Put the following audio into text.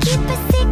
keep a secret,